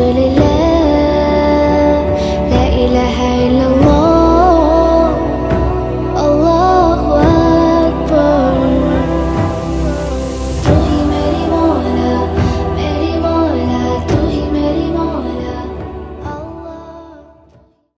soleil